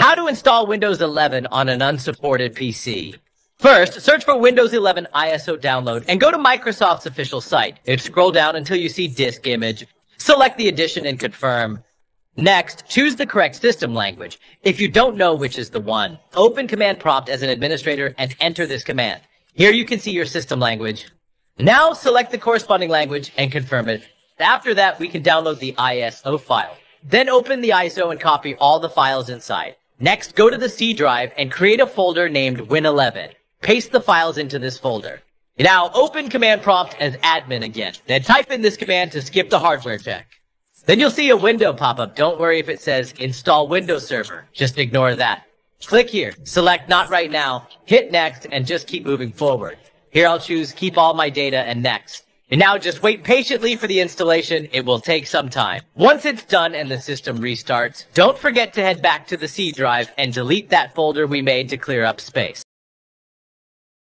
How to install Windows 11 on an unsupported PC. First, search for Windows 11 ISO download and go to Microsoft's official site. If scroll down until you see disk image, select the edition and confirm. Next, choose the correct system language. If you don't know which is the one, open command prompt as an administrator and enter this command. Here you can see your system language. Now select the corresponding language and confirm it. After that, we can download the ISO file. Then open the ISO and copy all the files inside. Next, go to the C drive and create a folder named Win11. Paste the files into this folder. Now open command prompt as admin again. Then type in this command to skip the hardware check. Then you'll see a window pop up. Don't worry if it says install Windows Server. Just ignore that. Click here, select not right now, hit next, and just keep moving forward. Here I'll choose keep all my data and next. And now just wait patiently for the installation. It will take some time. Once it's done and the system restarts, don't forget to head back to the C drive and delete that folder we made to clear up space.